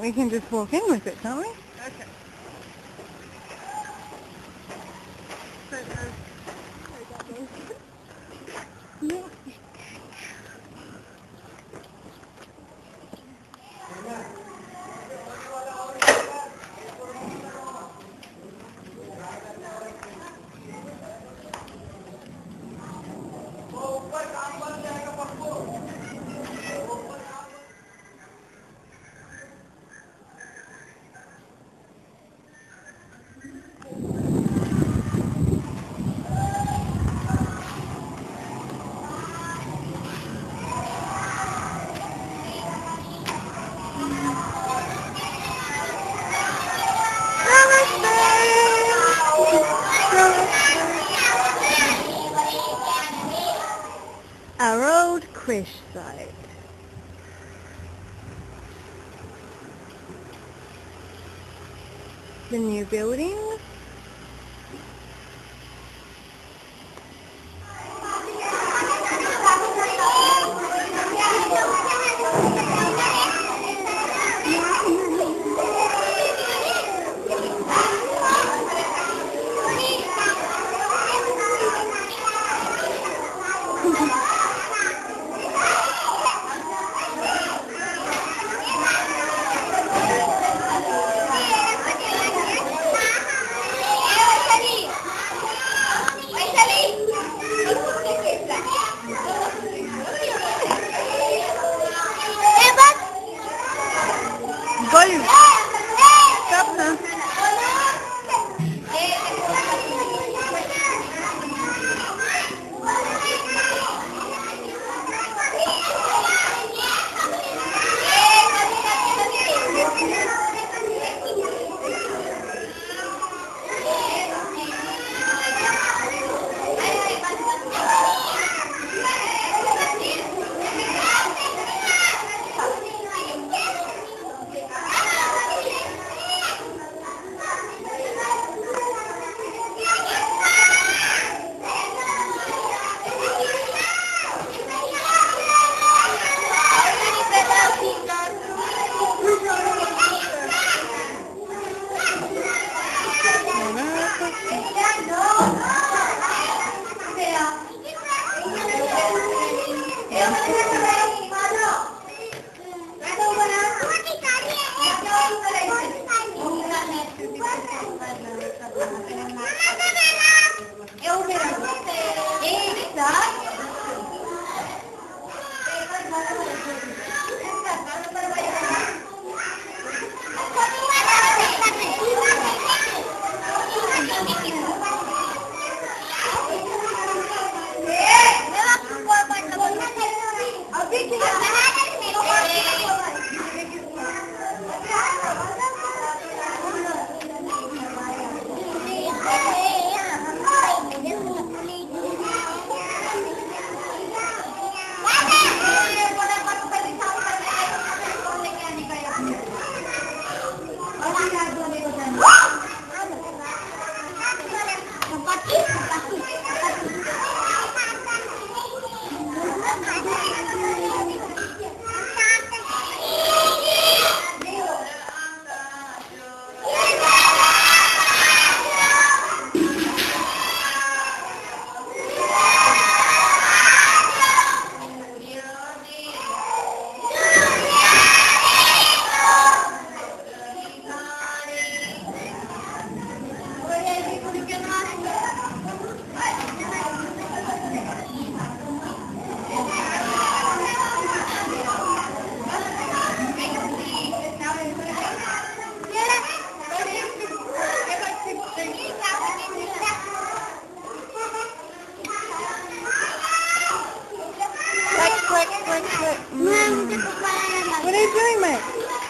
think we can just walk in with it, can't we? Okay. Crash site. The new buildings. Eu mesmo. Eita! you doing, mate?